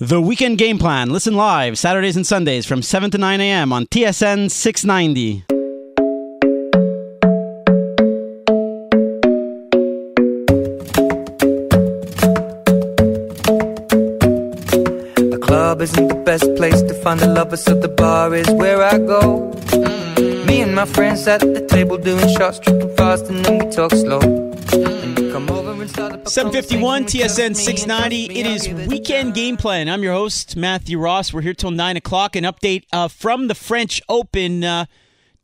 The Weekend Game Plan. Listen live Saturdays and Sundays from 7 to 9 a.m. on TSN 690. The club isn't the best place to find a lover, so the bar is where I go. Me and my friends at the table doing shots, tripping fast, and then we talk slow. And you come over and start up a 751 TSN 690. and It is Weekend. Game Plan. I'm your host, Matthew Ross. We're here till 9 o'clock. An update uh, from the French Open. Uh,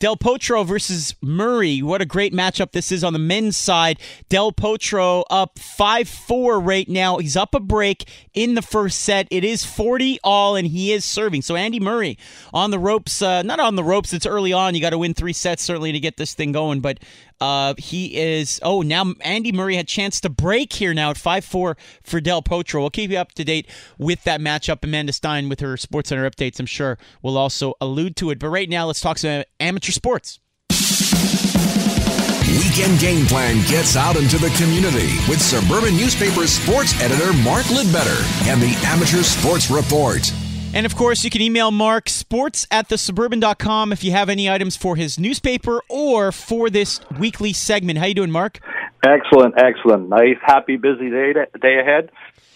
Del Potro versus Murray. What a great matchup this is on the men's side. Del Potro up 5 4 right now. He's up a break in the first set. It is 40 all, and he is serving. So Andy Murray on the ropes. Uh, not on the ropes, it's early on. You got to win three sets certainly to get this thing going. But uh, he is. Oh, now Andy Murray had chance to break here now at 5 4 for Del Potro. We'll keep you up to date with that matchup. Amanda Stein with her Sports Center updates, I'm sure, will also allude to it. But right now, let's talk some amateur sports. Weekend Game Plan gets out into the community with Suburban Newspaper sports editor Mark Lidbetter and the Amateur Sports Report. And of course, you can email Mark sports at thesuburban.com if you have any items for his newspaper or for this weekly segment. How you doing, Mark? Excellent, excellent. Nice, happy, busy day day ahead.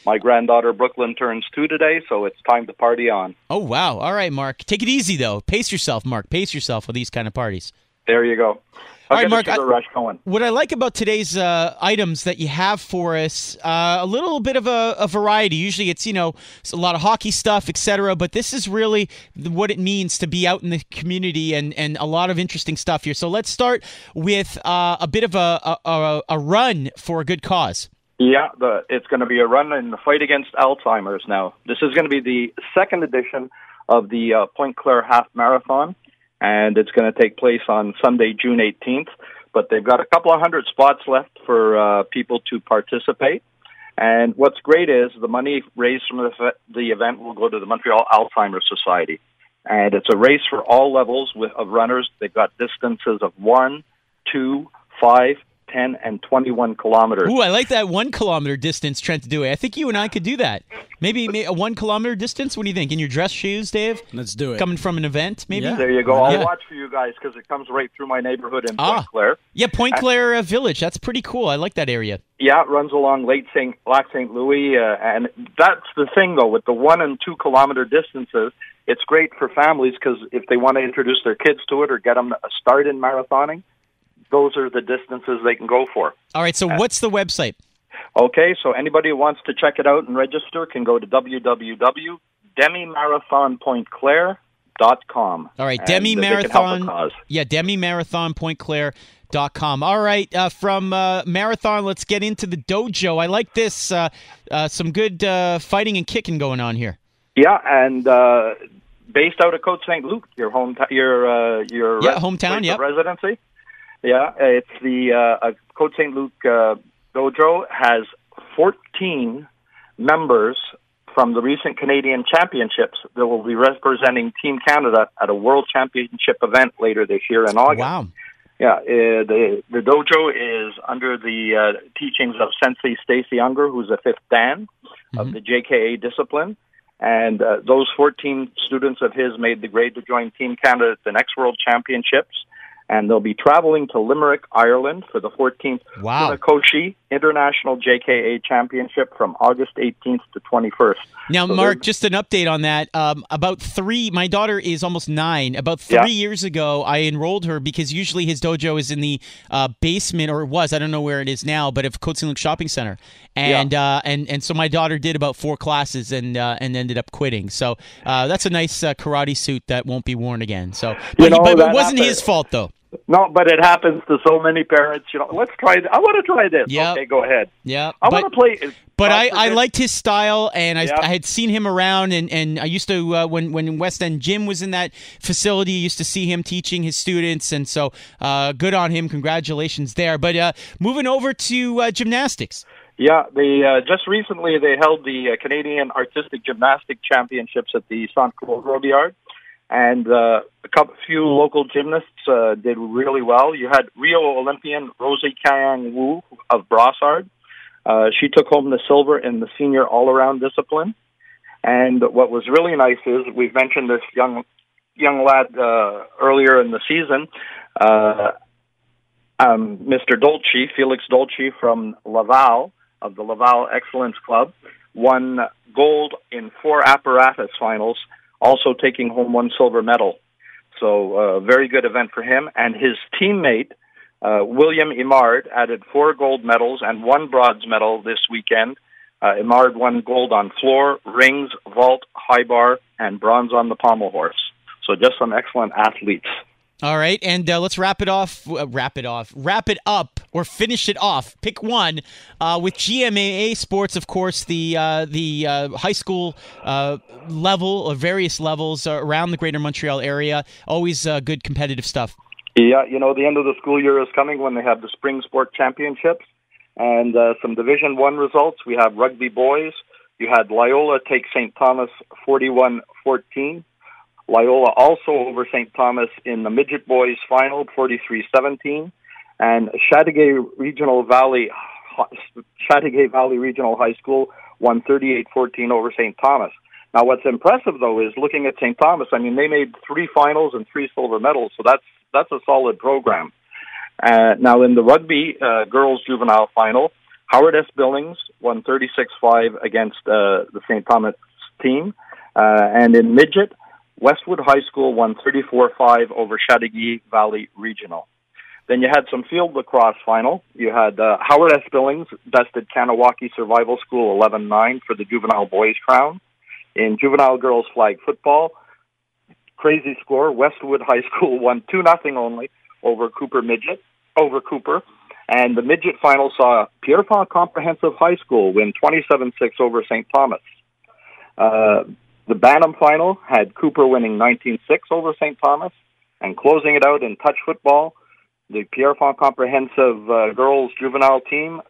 My granddaughter Brooklyn turns two today, so it's time to party on. Oh wow! All right, Mark. Take it easy though. Pace yourself, Mark. Pace yourself with these kind of parties. There you go. All I'll right, get Mark, I-. What I like about today's uh, items that you have for us, uh, a little bit of a, a variety. Usually, it's you know it's a lot of hockey stuff, etc. But this is really what it means to be out in the community, and, and a lot of interesting stuff here. So let's start with uh, a bit of a, a, a, a run for a good cause. Yeah, the, it's going to be a run in the fight against Alzheimer's now. This is going to be the second edition of the uh, Pointe-Claire Half Marathon, and it's going to take place on Sunday, June 18th. But they've got a couple of hundred spots left for uh, people to participate. And what's great is the money raised from the, the event will go to the Montreal Alzheimer's Society. And it's a race for all levels with, of runners. They've got distances of one, two, five, 10, and 21 kilometers. Ooh, I like that one kilometer distance, Trentadue. I think you and I could do that. Maybe ma- a one kilometer distance. What do you think? In your dress shoes, Dave? Let's do it. Coming from an event, maybe? Yeah. There you go. I'll Yeah. watch for you guys because it comes right through my neighborhood in Ah. Pointe-Claire. Yeah, Point Claire uh, Village. That's pretty cool. I like that area. Yeah, it runs along Lake St. Lac St. Louis, uh, and that's the thing though with the one and two kilometer distances. It's great for families because if they want to introduce their kids to it or get them a start in marathoning, those are the distances they can go for. All right, so what's the website? Okay, so anybody who wants to check it out and register can go to www.demimarathonpointclair.com. All right, Demi they can help the Marathon. Yeah, Demi Marathon Pointclair.com. All right, uh, from uh, marathon, let's get into the dojo. I like this. Uh, uh, some good uh, fighting and kicking going on here. Yeah, and uh, based out of Côte Saint Luc, your home, your uh, your Yeah, hometown, place yep. of residency. Yeah, it's the uh, uh, Côte Saint Luc uh, dojo has 14 members from the recent Canadian Championships that will be representing Team Canada at a World Championship event later this year in August. Wow. Yeah, uh, the the dojo is under the uh, teachings of Sensei Stacy Unger, who's a fifth Dan of the JKA discipline. And uh, those 14 students of his made the grade to join Team Canada at the next World Championships. And they'll be traveling to Limerick, Ireland for the 14th Wow. Funakoshi International JKA Championship from August 18th to 21st. Now, So Mark, just an update on that. Um, about three, my daughter is almost nine. About three Yeah. years ago, I enrolled her because usually his dojo is in the uh, basement, or it was. I don't know where it is now, but of Saint Shopping Center. And uh, and and so my daughter did about four classes and uh, and ended up quitting. So uh, that's a nice uh, karate suit that won't be worn again. So, but, You know, but it wasn't his fault though. No, but it happens to so many parents. You know, let's try. Th- I want to try this. Yep. Okay, go ahead. Yeah, I want to play. But I, I liked his style, and I, Yeah. I had seen him around, and, and I used to uh, when when West End Gym was in that facility, I used to see him teaching his students, and so uh, good on him. Congratulations there. But uh, moving over to uh, gymnastics. Yeah, they uh, just recently they held the uh, Canadian Artistic Gymnastic Championships at the Centre Claude Robillard, and uh, a couple few local gymnasts uh, did really well. You had Rio Olympian Rosie Kaying Woo of Brossard. Uh, she took home the silver in the senior all-around discipline. And what was really nice is we've mentioned this young young lad uh, earlier in the season, uh, um, Mr. Dolci, Felix Dolci from Laval of the Laval Excellence Club, won gold in four apparatus finals, also taking home one silver medal. So, a uh, very good event for him. And his teammate, uh, William Émard, added four gold medals and one bronze medal this weekend. Uh, Émard won gold on floor, rings, vault, high bar, and bronze on the pommel horse. So, just some excellent athletes. All right, and uh, let's wrap it off. Uh, wrap it off. Wrap it up or finish it off. Pick one uh, with GMAA Sports, of course. The uh, the uh, high school uh, level or various levels around the Greater Montreal area. Always good competitive stuff. Yeah, you know the end of the school year is coming when they have the spring sport championships and some Division One results. We have rugby boys. You had Loyola take St. Thomas 41-14. Loyola also over St. Thomas in the midget boys final, 43-17, and Chateauguay Regional Valley Chateauguay Valley Regional High School won 38-14 over St. Thomas. Now, what's impressive though is looking at St. Thomas. I mean, they made three finals and three silver medals, so that's that's a solid program. Uh, now, in the rugby uh, girls juvenile final, Howard S. Billings won 36-5 against uh, the St. Thomas team, uh, and in midget, Westwood High School won 34-5 over Chateauguay Valley Regional. Then you had some field lacrosse final. You had uh, Howard S. Billings bested Kahnawake Survival School 11-9 for the juvenile boys crown. In juvenile girls flag football, crazy score. Westwood High School won 2 nothing only over Cooper Midget, over Cooper. And the midget final saw Pierrefonds Comprehensive High School win 27-6 over St. Thomas. Uh, the Bantam final had Cooper winning 19-6 over St. Thomas, and closing it out in touch football, the Pierrefonds Comprehensive uh, girls juvenile team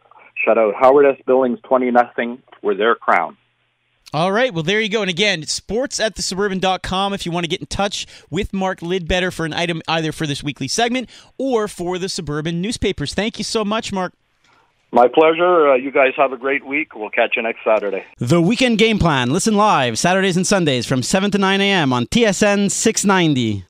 shut out Howard S. Billings 20 nothing for their crown. All right. Well, there you go. And again, sports at thesuburban.com if you want to get in touch with Mark Lidbetter for an item either for this weekly segment or for the Suburban newspapers. Thank you so much, Mark. My pleasure. Uh, you guys have a great week. We'll catch you next Saturday. The Weekend Game Plan. Listen live Saturdays and Sundays from 7 to 9 a.m. on TSN 690.